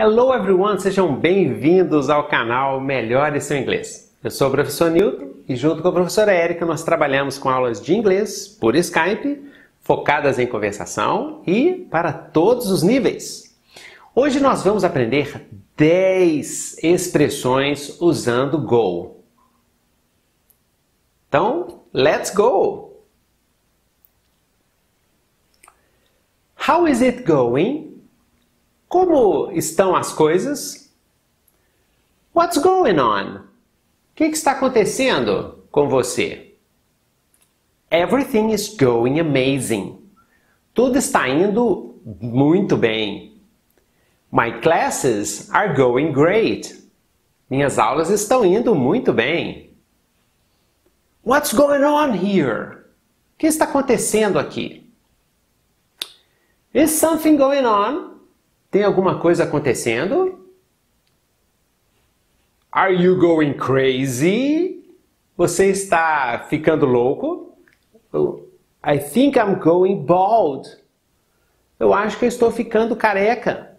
Hello everyone, sejam bem-vindos ao canal Melhore Seu Inglês. Eu sou o professor Newton e junto com a professora Érica nós trabalhamos com aulas de inglês por Skype, focadas em conversação e para todos os níveis. Hoje nós vamos aprender 10 expressões usando go. Então, let's go! How is it going? Como estão as coisas? What's going on? O que, está acontecendo com você? Everything is going amazing. Tudo está indo muito bem. My classes are going great. Minhas aulas estão indo muito bem. What's going on here? O que está acontecendo aqui? Is something going on? Tem alguma coisa acontecendo? Are you going crazy? Você está ficando louco? I think I'm going bald. Eu acho que eu estou ficando careca.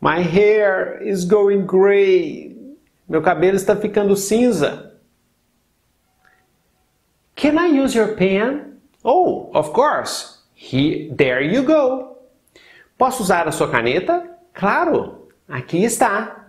My hair is going gray. Meu cabelo está ficando cinza. Can I use your pen? Oh, of course. Here, there you go. Posso usar a sua caneta? Claro, aqui está.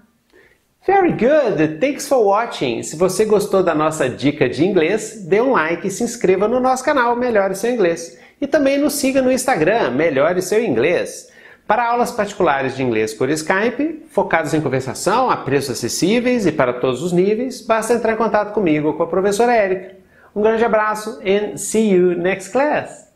Very good, thanks for watching. Se você gostou da nossa dica de inglês, dê um like e se inscreva no nosso canal Melhore Seu Inglês. E também nos siga no Instagram, Melhore Seu Inglês. Para aulas particulares de inglês por Skype, focadas em conversação, a preços acessíveis e para todos os níveis, basta entrar em contato comigo ou com a professora Érica. Um grande abraço and see you next class!